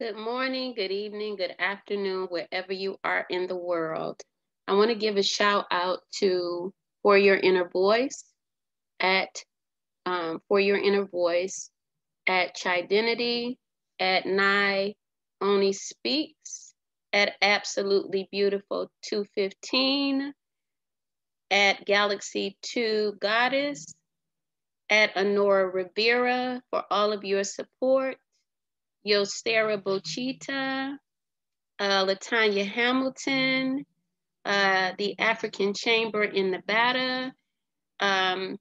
Good morning, good evening, good afternoon, wherever you are in the world. I want to give a shout out to For Your Inner Voice at um, For Your Inner Voice at Chidenity, at Nye Only Speaks, at Absolutely Beautiful 215, at Galaxy 2 Goddess, at Honora Rivera for all of your support Yostera Bochita, uh, Latanya Hamilton, uh, the African Chamber in Nevada. Um,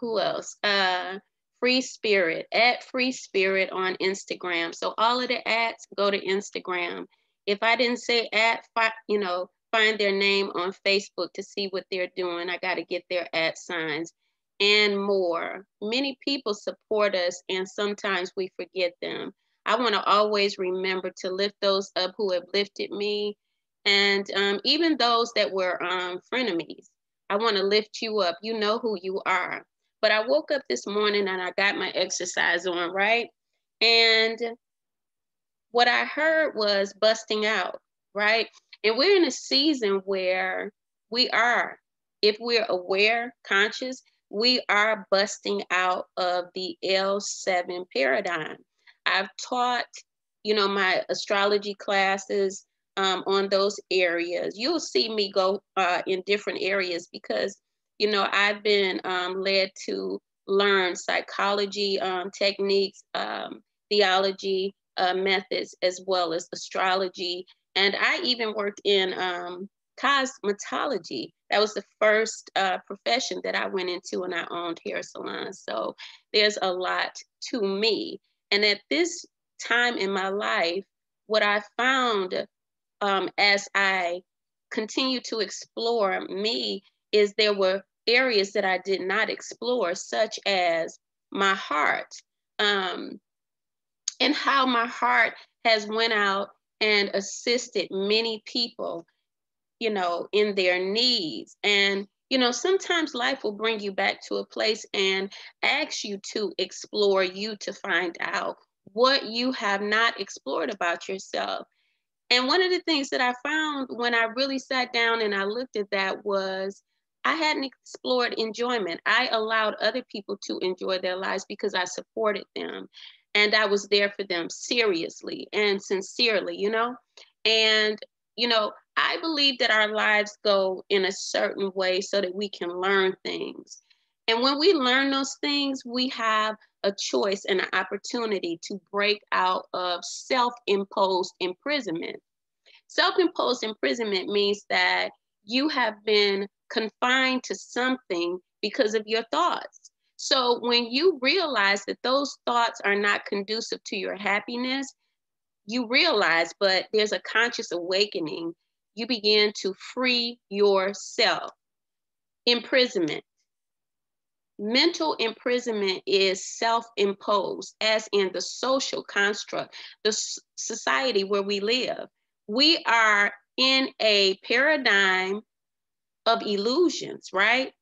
who else? Uh, Free Spirit, at Free Spirit on Instagram. So all of the ads go to Instagram. If I didn't say at, you know, find their name on Facebook to see what they're doing. I got to get their ad signs and more. Many people support us, and sometimes we forget them. I want to always remember to lift those up who have lifted me, and um, even those that were um, frenemies. I want to lift you up. You know who you are. But I woke up this morning and I got my exercise on, right? And what I heard was busting out, right? And we're in a season where we are, if we're aware, conscious, we are busting out of the L7 paradigm. I've taught, you know, my astrology classes um, on those areas. You'll see me go uh, in different areas because, you know, I've been um, led to learn psychology um, techniques, um, theology uh, methods, as well as astrology. And I even worked in um, cosmetology. That was the first uh, profession that I went into when I owned hair salons. So there's a lot to me. And at this time in my life, what I found um, as I continue to explore me is there were areas that I did not explore, such as my heart, um, and how my heart has went out and assisted many people you know, in their needs. And, you know, sometimes life will bring you back to a place and ask you to explore you to find out what you have not explored about yourself. And one of the things that I found when I really sat down and I looked at that was I hadn't explored enjoyment. I allowed other people to enjoy their lives because I supported them and I was there for them seriously and sincerely, you know? And, you know, I believe that our lives go in a certain way so that we can learn things. And when we learn those things, we have a choice and an opportunity to break out of self imposed imprisonment. Self imposed imprisonment means that you have been confined to something because of your thoughts. So when you realize that those thoughts are not conducive to your happiness, you realize, but there's a conscious awakening you begin to free yourself. Imprisonment. Mental imprisonment is self imposed, as in the social construct, the society where we live. We are in a paradigm of illusions, right?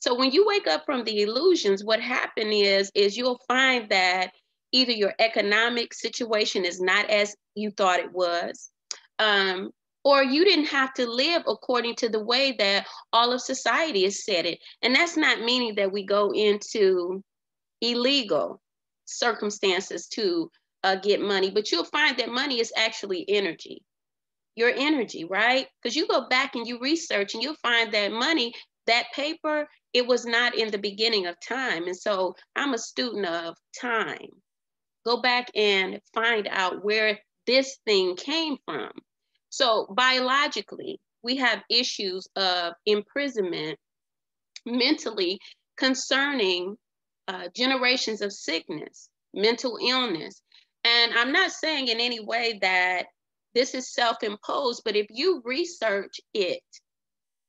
So when you wake up from the illusions, what happened is, is you'll find that either your economic situation is not as you thought it was. Um, or you didn't have to live according to the way that all of society is set it. And that's not meaning that we go into illegal circumstances to uh, get money, but you'll find that money is actually energy, your energy, right? Because you go back and you research and you'll find that money, that paper, it was not in the beginning of time. And so I'm a student of time. Go back and find out where this thing came from so biologically, we have issues of imprisonment mentally concerning uh, generations of sickness, mental illness. And I'm not saying in any way that this is self imposed, but if you research it,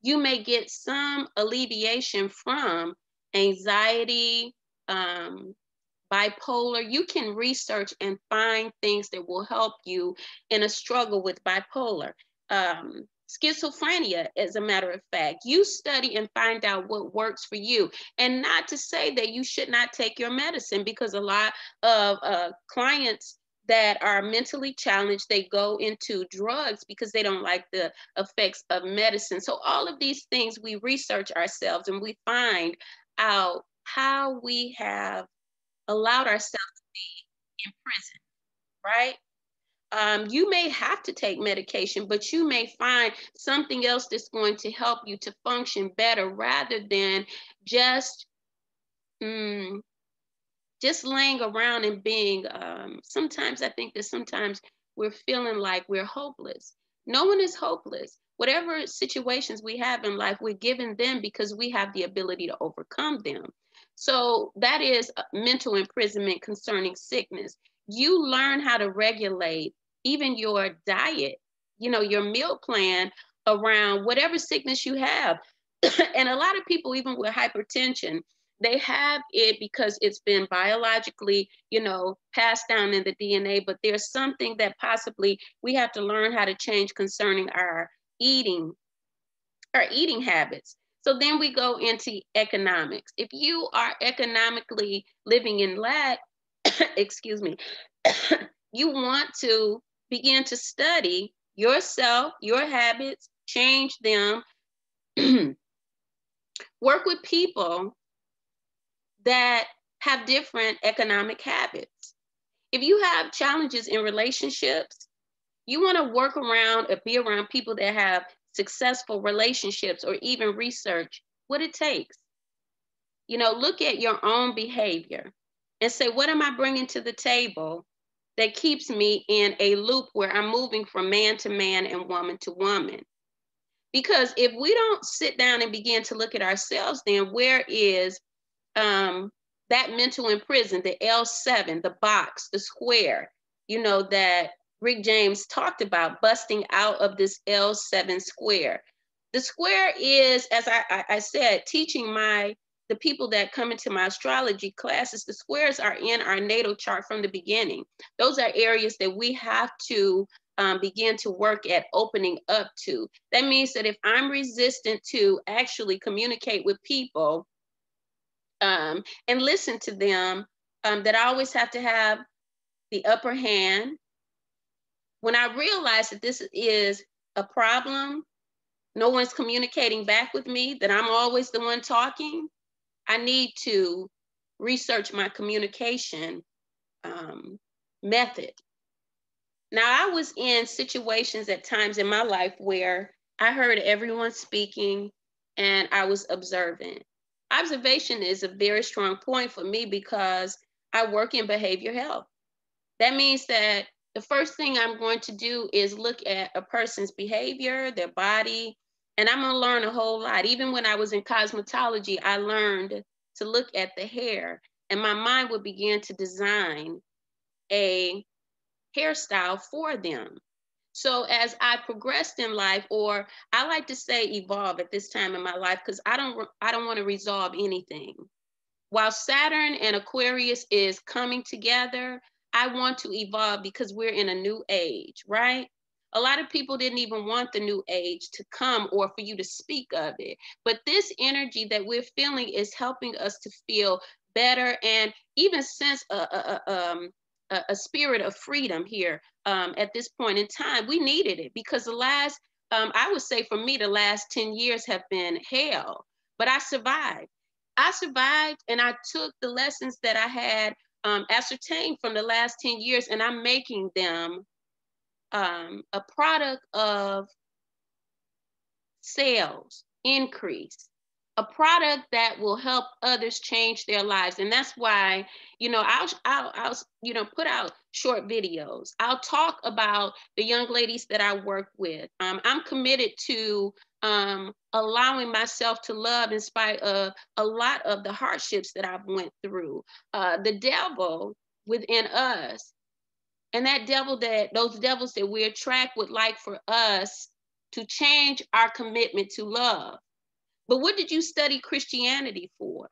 you may get some alleviation from anxiety, um, bipolar, you can research and find things that will help you in a struggle with bipolar. Um, schizophrenia, as a matter of fact, you study and find out what works for you. And not to say that you should not take your medicine, because a lot of uh, clients that are mentally challenged, they go into drugs because they don't like the effects of medicine. So, all of these things we research ourselves and we find out how we have allowed ourselves to be in prison, right? Um, you may have to take medication, but you may find something else that's going to help you to function better rather than just mm, just laying around and being. Um, sometimes I think that sometimes we're feeling like we're hopeless. No one is hopeless. Whatever situations we have in life, we're given them because we have the ability to overcome them. So that is uh, mental imprisonment concerning sickness. You learn how to regulate even your diet, you know, your meal plan around whatever sickness you have. and a lot of people, even with hypertension, they have it because it's been biologically, you know, passed down in the DNA, but there's something that possibly we have to learn how to change concerning our eating, our eating habits. So then we go into economics. If you are economically living in lack, excuse me, you want to begin to study yourself, your habits, change them, work with people that have different economic habits. If you have challenges in relationships, you want to work around or be around people that have successful relationships or even research what it takes. You know, look at your own behavior and say, what am I bringing to the table that keeps me in a loop where I'm moving from man to man and woman to woman. Because if we don't sit down and begin to look at ourselves, then where is um, that mental imprison, the L7, the box, the square, you know, that Rick James talked about busting out of this L7 square. The square is, as I, I, said, teaching my the people that come into my astrology classes, the squares are in our natal chart from the beginning. Those are areas that we have to um, begin to work at opening up to. That means that if I'm resistant to actually communicate with people um, and listen to them, um, that I always have to have the upper hand. When I realize that this is a problem, no one's communicating back with me, that I'm always the one talking, I need to research my communication um, method. Now, I was in situations at times in my life where I heard everyone speaking and I was observant. Observation is a very strong point for me because I work in behavior health. That means that the first thing I'm going to do is look at a person's behavior, their body, and I'm gonna learn a whole lot. Even when I was in cosmetology, I learned to look at the hair, and my mind would begin to design a hairstyle for them. So as I progressed in life, or I like to say evolve at this time in my life, because I don't I don't want to resolve anything. While Saturn and Aquarius is coming together, I want to evolve because we're in a new age, right? A lot of people didn't even want the new age to come or for you to speak of it. But this energy that we're feeling is helping us to feel better and even sense a, a, a, um, a spirit of freedom here um, at this point in time. We needed it because the last, um, I would say for me, the last 10 years have been hell, but I survived. I survived and I took the lessons that I had um, ascertained from the last 10 years and I'm making them um, a product of sales increase, a product that will help others change their lives. And that's why, you know, I'll, I'll, I'll, you know, put out short videos. I'll talk about the young ladies that I work with. Um, I'm committed to um, allowing myself to love in spite of a lot of the hardships that I've went through. Uh, the devil within us and that devil that those devils that we attract would like for us to change our commitment to love. But what did you study Christianity for?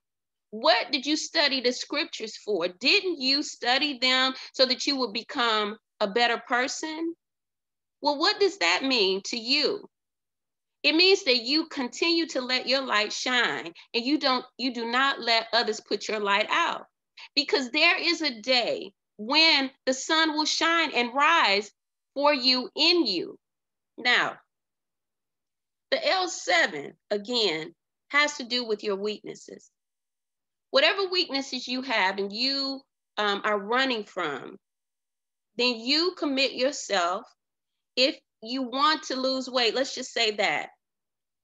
What did you study the scriptures for? Didn't you study them so that you would become a better person? Well, what does that mean to you? It means that you continue to let your light shine and you don't you do not let others put your light out. Because there is a day when the sun will shine and rise for you in you. Now, the L7, again, has to do with your weaknesses. Whatever weaknesses you have and you um, are running from, then you commit yourself. If you want to lose weight, let's just say that,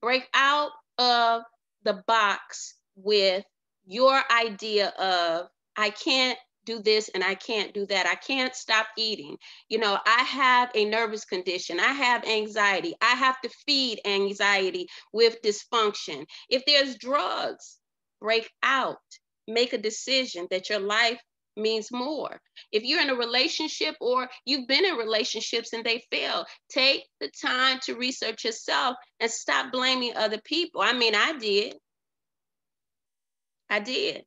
break out of the box with your idea of, I can't do this and I can't do that. I can't stop eating. You know, I have a nervous condition. I have anxiety. I have to feed anxiety with dysfunction. If there's drugs, break out. Make a decision that your life means more. If you're in a relationship or you've been in relationships and they fail, take the time to research yourself and stop blaming other people. I mean, I did. I did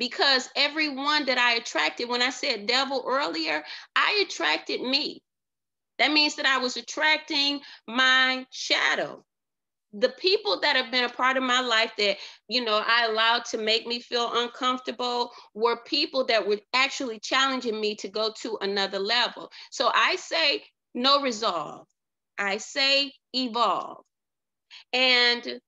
because everyone that I attracted, when I said devil earlier, I attracted me. That means that I was attracting my shadow. The people that have been a part of my life that, you know, I allowed to make me feel uncomfortable were people that were actually challenging me to go to another level. So I say no resolve. I say evolve. And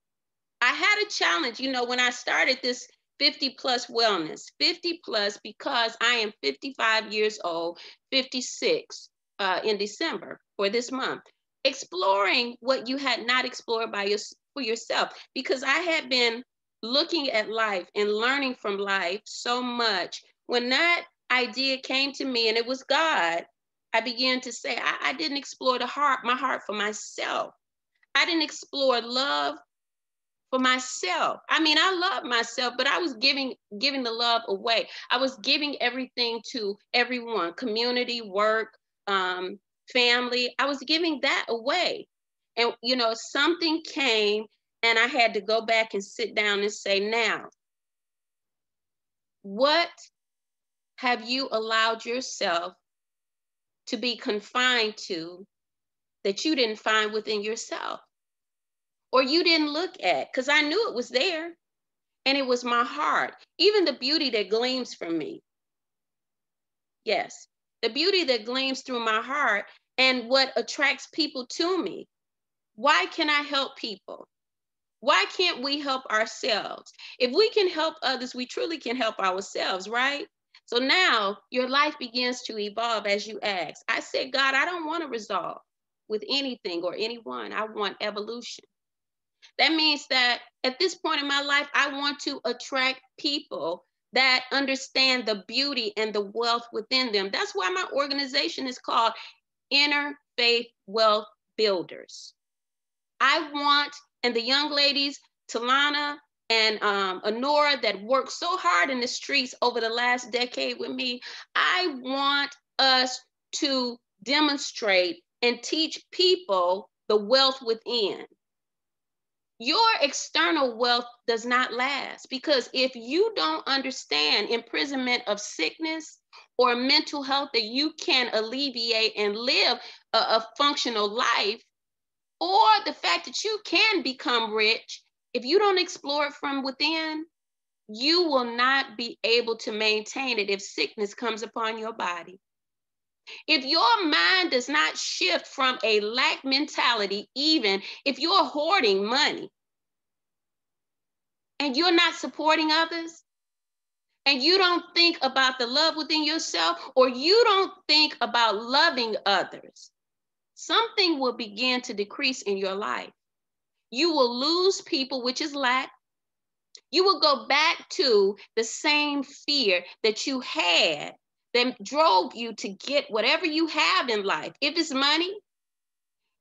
I had a challenge, you know, when I started this 50 plus wellness, 50 plus because I am 55 years old, 56 uh, in December for this month. Exploring what you had not explored by your, for yourself, because I had been looking at life and learning from life so much. When that idea came to me, and it was God, I began to say, I, I didn't explore the heart, my heart for myself. I didn't explore love for myself. I mean, I love myself, but I was giving giving the love away. I was giving everything to everyone, community, work, um, family. I was giving that away. And you know, something came and I had to go back and sit down and say, now, what have you allowed yourself to be confined to that you didn't find within yourself? or you didn't look at because I knew it was there and it was my heart, even the beauty that gleams from me. Yes, the beauty that gleams through my heart and what attracts people to me. Why can I help people? Why can't we help ourselves? If we can help others, we truly can help ourselves, right? So now your life begins to evolve as you ask. I said, God, I don't want to resolve with anything or anyone. I want evolution. That means that at this point in my life, I want to attract people that understand the beauty and the wealth within them. That's why my organization is called Inner Faith Wealth Builders. I want, and the young ladies, Talana and um, Honora, that worked so hard in the streets over the last decade with me, I want us to demonstrate and teach people the wealth within your external wealth does not last because if you don't understand imprisonment of sickness or mental health that you can alleviate and live a, a, functional life or the fact that you can become rich if you don't explore it from within you will not be able to maintain it if sickness comes upon your body if your mind does not shift from a lack mentality, even if you're hoarding money and you're not supporting others, and you don't think about the love within yourself, or you don't think about loving others, something will begin to decrease in your life. You will lose people, which is lack. You will go back to the same fear that you had that drove you to get whatever you have in life. If it's money,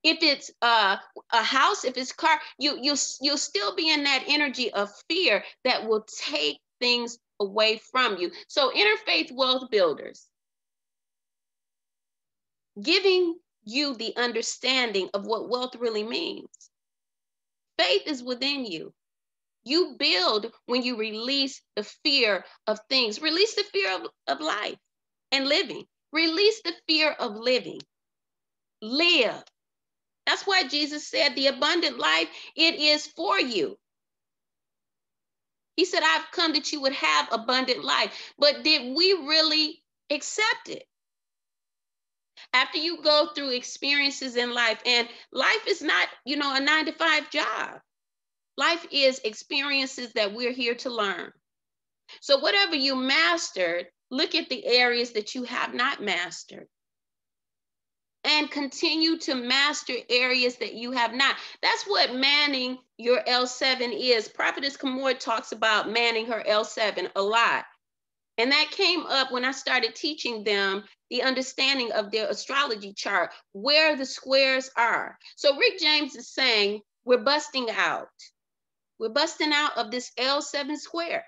if it's uh, a house, if it's car, you you you'll still be in that energy of fear that will take things away from you. So Inner Faith Wealth Builders, giving you the understanding of what wealth really means. Faith is within you. You build when you release the fear of things, release the fear of, of life and living. Release the fear of living. Live. That's why Jesus said the abundant life, it is for you. He said, I've come that you would have abundant life. But did we really Accept it. After you go through experiences in life, and life is not, you know, a nine to five job. Life is experiences that we're here to learn. So, whatever you mastered, look at the areas that you have not mastered and continue to master areas that you have not. That's what manning your L7 is. Prophetess Kamor talks about manning her L7 a lot. And that came up when I started teaching them the understanding of their astrology chart, where the squares are. So Rick James is saying, we're busting out. We're busting out of this L7 square.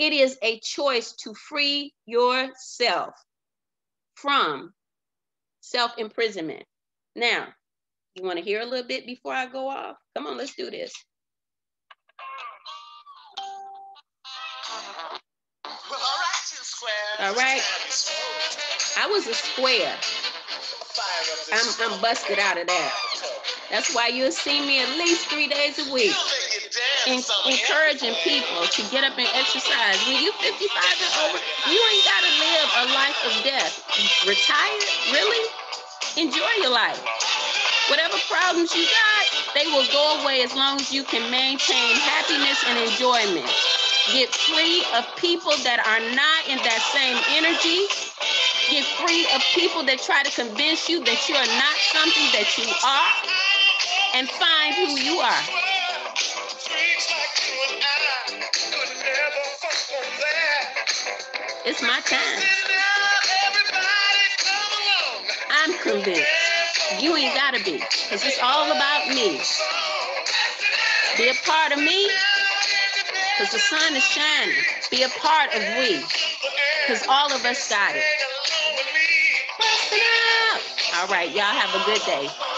It is a choice to free yourself from self imprisonment. Now, you want to hear a little bit before I go off? Come on, let's do this. All right. I was a square. I'm, I'm busted out of that. That's why you'll see me at least three days a week en- encouraging people to get up and exercise. When you 55 and over, you ain't got to live a life of death. Retired? Really? Enjoy your life. Whatever problems you got, they will go away as long as you can maintain happiness and enjoyment. Get free of people that are not in that same energy. Get free of people that try to convince you that you are not something that you are. And find who you are. It's my time. I'm convinced. You ain't gotta be, because it's all about me. Be a part of me, because the sun is shining. Be a part of we, because all of us got it. All right, y'all have a good day.